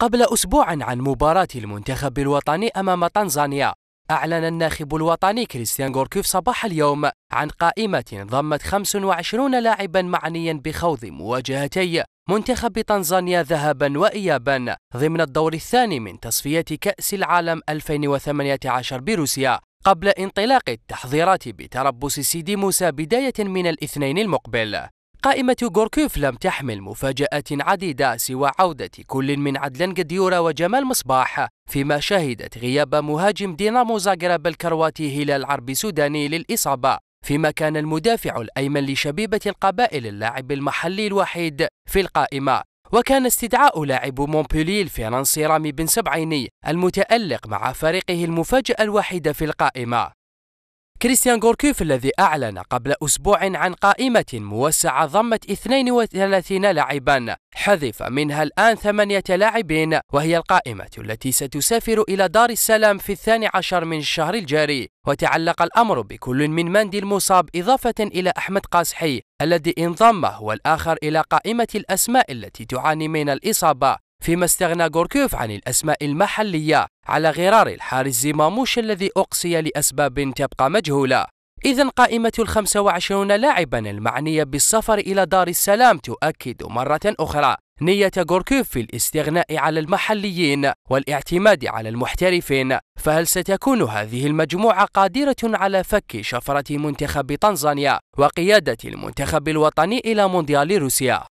قبل أسبوع عن مباراة المنتخب الوطني أمام تنزانيا أعلن الناخب الوطني كريستيان غوركيف صباح اليوم عن قائمة ضمت 25 لاعبا معنيا بخوض مواجهتي. منتخب تنزانيا ذهابا وإيابا ضمن الدور الثاني من تصفية كأس العالم 2018 بروسيا قبل انطلاق التحضيرات بتربص سيدي موسى بداية من الاثنين المقبل. قائمة غوركوف لم تحمل مفاجآت عديدة سوى عودة كل من عدلان قديورا وجمال مصباح فيما شهدت غياب مهاجم دينامو زاغرب الكرواتي هلال عربي سوداني للإصابة فيما كان المدافع الأيمن لشبيبة القبائل اللاعب المحلي الوحيد في القائمة. وكان استدعاء لاعب مونبولي الفرنسي رامي بن سبعيني المتألق مع فريقه المفاجأة الوحيدة في القائمة. كريستيان غوركيف الذي أعلن قبل أسبوع عن قائمة موسعة ضمت 32 لاعبا حذف منها الآن ثمانية لاعبين وهي القائمة التي ستسافر إلى دار السلام في الثاني عشر من الشهر الجاري. وتعلق الأمر بكل من ماندي المصاب إضافة إلى أحمد قاسحي الذي انضم هو الآخر إلى قائمة الأسماء التي تعاني من الإصابة. فيما استغنى غوركيوف عن الأسماء المحلية على غرار الحارس زيماموش الذي أقصي لأسباب تبقى مجهولة إذا قائمة ال 25 لاعبا المعنية بالسفر إلى دار السلام تؤكد مرة أخرى نية غوركيوف في الاستغناء على المحليين والاعتماد على المحترفين فهل ستكون هذه المجموعة قادرة على فك شفرة منتخب تنزانيا وقيادة المنتخب الوطني إلى مونديال روسيا؟